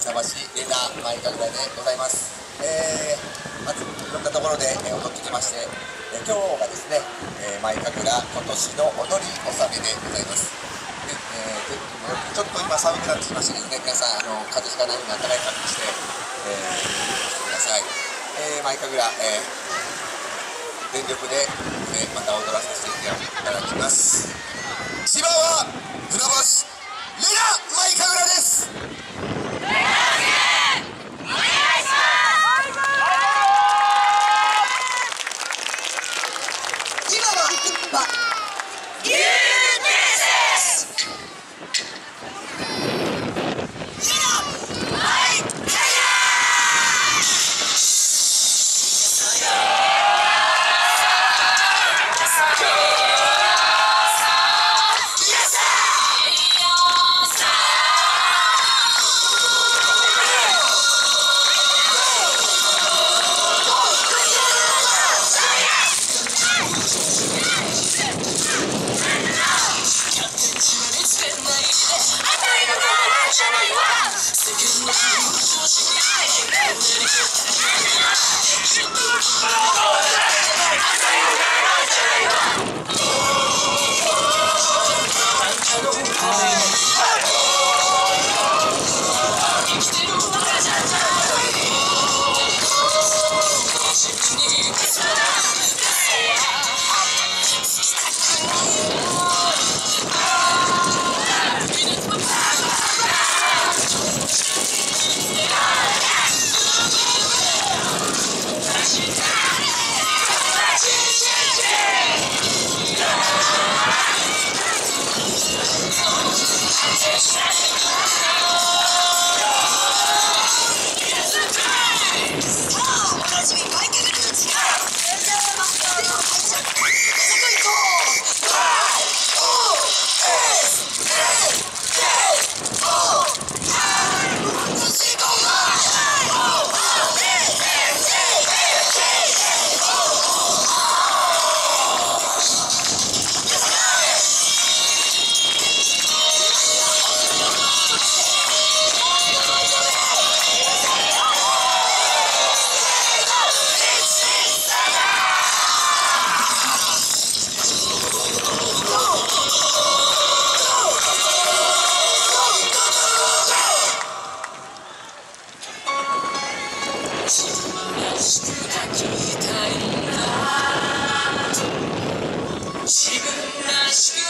船橋レナマイカグラでございます、えー、まずいろんなところで、えー踊ってきまして、えー今日がですね、えー、マイカグラ今年の踊り納めでございます。で、えーちょっと今寒くなってきましたけどね皆さんあの風邪ひかないように暖かい格好して、えー、してください、えー、マイカグラ、えー、全力で、えーまた踊らさせていただきます。千葉は Oh! Yes. 自分らしく